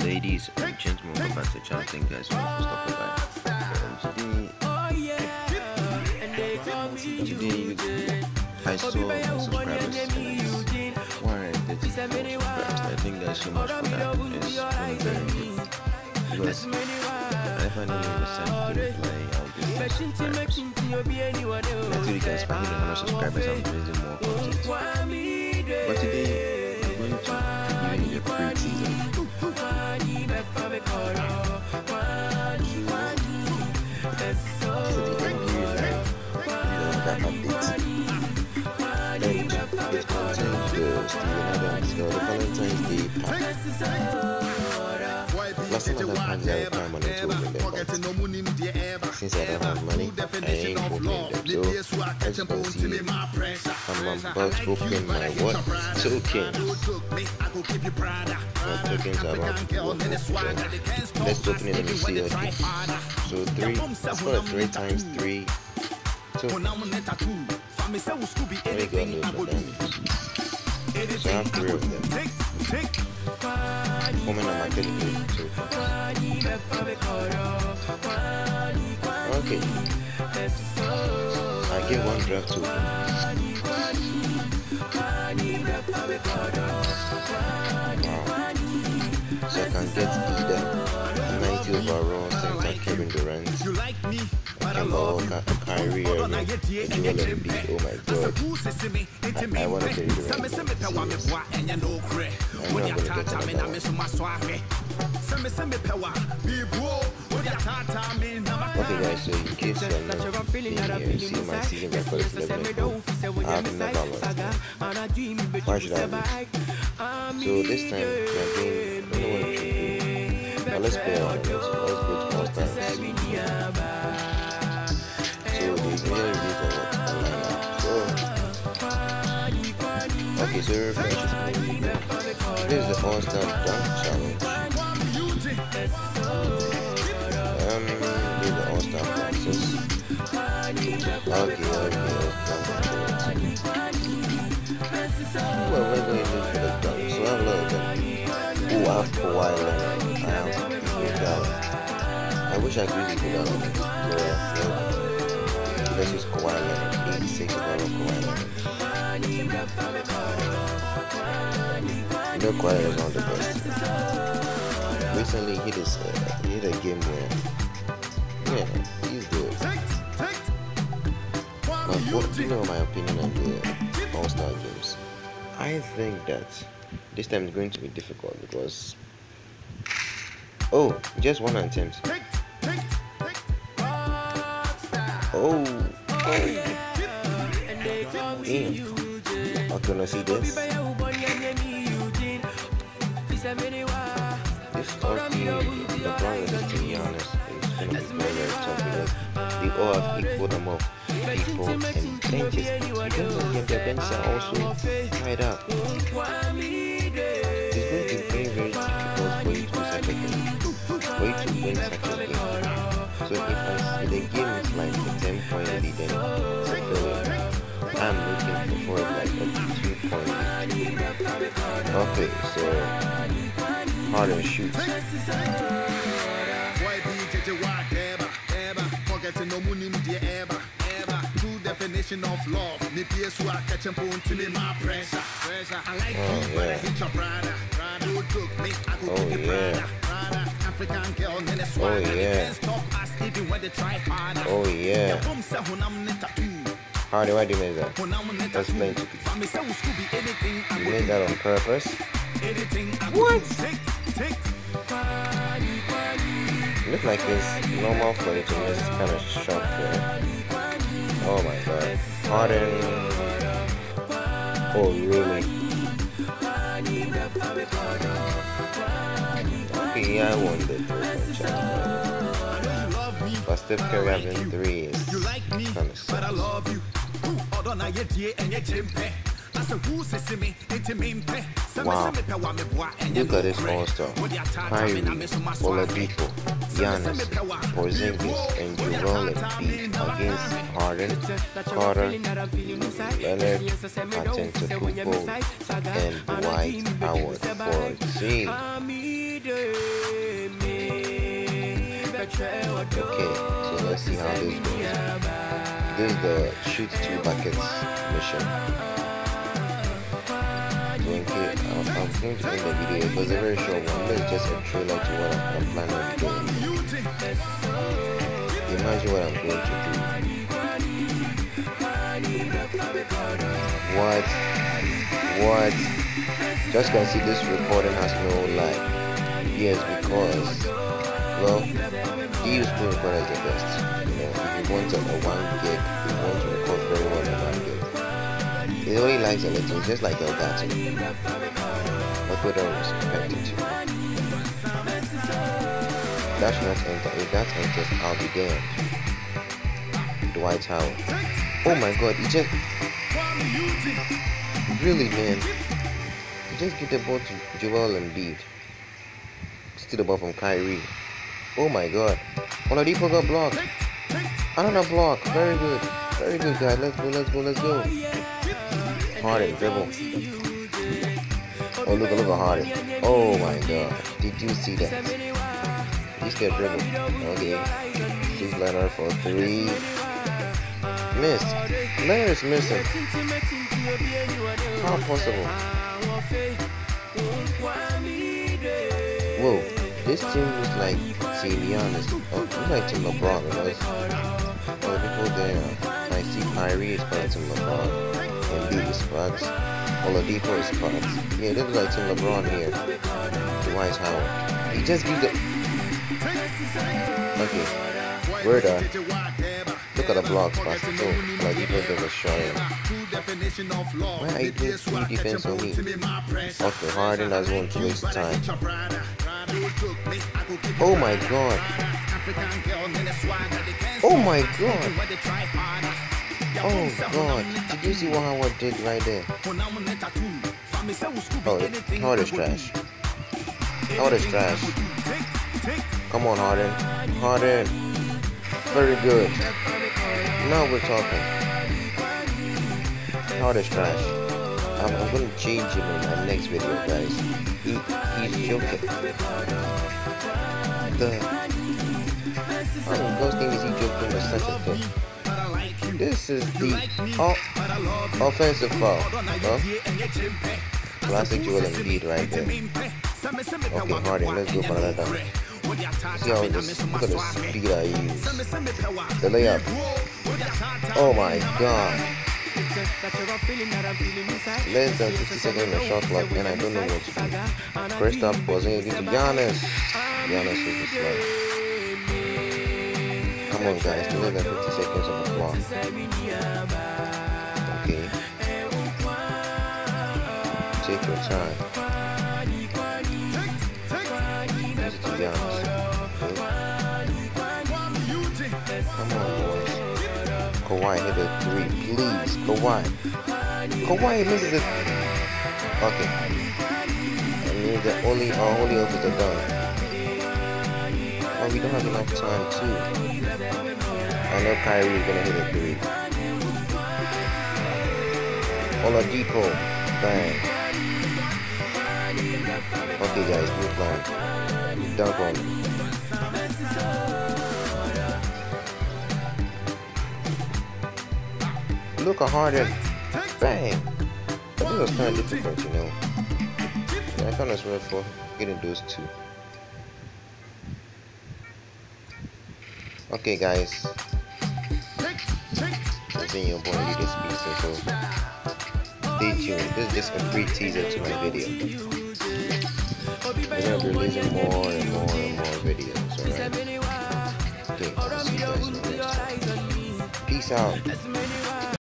Ladies and gentlemen, welcome back to the channel. Thank you guys for stopping by. Um, today, today, I saw my subscribers and 130 subscribers. I you guys so much for that. It's really very good. Because if I know you understand do more subscribers. Until you guys find the more subscribers, I'm releasing more content. But today, contains the Steven Adams, the Valentine's Day pack. Last time I got plans, I require money to open them, but since I don't have money, I ain't opening them. So, as you can see, I'm about to open my what? Token. My tokens are about to open. So, let's open it and see what it is. So, three, it three times three. So, let me go and lose my diamonds. So, I have three. Woman on my dedicated too. Okay. I one draft Wow. So I can get either 90 overall Kevin Durant, Kyrie Joel Embiid. Oh my god. I, I want to to another one. Okay guys, so in case you're not seeing you see my season record is 11 and 4. I have never lost. Oh, Why should I? So this time, I don't do. Now let's play on this. Let's go to All-Star and. So the video what? Online. So, okay, so refresh is This is the All-Star Dunk Challenge. Um. Okay, okay, okay. Well, we're going to do the dunk. So I have a lot of them. Ooh, I have Kawhi Leonard. I have Vidal. I wish I could use Vidal on. No, no. Kawhi Leonard. 86 overall Kawhi Leonard. You know Kawhi Leonard is one of the best recently he his uh, he hit a game where yeah he's good. But what you know my opinion on the All Star games? I think that this time is going to be difficult because oh just one attempt. Oh! I'm gonna see this. This Turkey, LeBron is, to be honest, is to be very, tough because they all have equal number of people and benches. Because them, their benches are also tied up. Okay, so Harden shoots. definition of love. Me are catching to me my pressure. I like Oh, you, but I yeah. your brother. Who took me, I go Oh, you yeah. brother. African girl. Oh, yeah. try harder. Oh yeah. Oh, oh, The boom say hunam ne tattoo. Harden, why do you make that? That's tattoo. plenty. Family say we should be anything I You made that on purpose? What? go do. Take, take. It looked like it's normal for you to miss kind of shot there. Oh my god. Harden. Oh really? Okay, I won the. But Steph Curry having three is You like me, kind of but I sucks. Who other na ye die and ye chimpe. I said who sissy me, into me mpe. Wow. Look at this all-star. Kyrie, Oladipo, Giannis, Porzingis, and Joel Embiid against Harden, Carter, Leonard, Antetokounmpo, and Dwight Howard for team. Okay, so let's see how this goes. This is the shoot two buckets mission. I'm, um, I'm going to end the video. It was a very short one. This is just a trailer to what I'm planning on doing. Imagine what I'm going to do. What? What? Just can see this recording has no light. Yes, because, well, these screen recorders are the best. You know, if you want a, 1 gig, you want to record very well on 1 gig. It only likes a little, just like Elgato. But don't expect it to. That should not enter. If that enters, I'll be damned. Dwight Howard. Oh my god, he just... Really, man. He just give the ball to Joel Embiid. Steal the ball from Kyrie. Oh my god. Oladipo got blocked. Another block. Very good. Very good, guys. Let's go, let's go, let's go. Harden, dribble. Oh, look, look at Harden. Oh my god. Did you see that? He's got dribble. Okay. Steve Leonard for three. Missed. Leonard's missing. How possible? Whoa. This team is like, to be honest, oh, like Team LeBron, you? There. I see Kyrie is of Team LeBron. Embiid is Bucks. Oladipo is Bucks. Yeah, is like Team LeBron here. Dwight Howard. He just gives the... Okay. We're. Look at the blocks, but still, like even there was showing. Why are you doing three defense on me? Okay, Harden doesn't want to waste time. Oh my god. Oh, oh my god. Oh, oh god. Did you see what Howard did right there? Oh, Howard is trash. Howard is trash. Come on, Harden. Harden. Very good. Now we're talking. Howard is trash. I'm, I'm gonna change him in my next video, guys. He, he's joking. The I mean, those things he joking is such a thing. This is the oh, offensive foul. Huh? Classic Joel Embiid right there. Okay, Harden, let's go for another time. See how this, look at the speed I use. The layup. Oh my god. Less than 60 seconds the shot clock and I don't know what to do. First up was in to Giannis. Giannis was the slow. Come on guys, less than 50 seconds on the clock. Okay. Take your time. It to Giannis. Come on, boys. Kawhi hit a three, please. Kawhi. Kawhi misses it. Okay. I mean, the only our only overs are done. Have enough time too. I know Kyrie is gonna hit a three. Oladipo, bang. Okay, guys, new plan. Dunk on. him. Look at Harden. Bang. But this was kind of difficult, you know. I kind of swear for getting those two. Okay, guys. I've been your boy, Leader Speedster, so stay tuned. This is just a free teaser to my video. We're gonna be releasing more and more and more videos, alright? Okay, I'll see you guys next time. Peace out.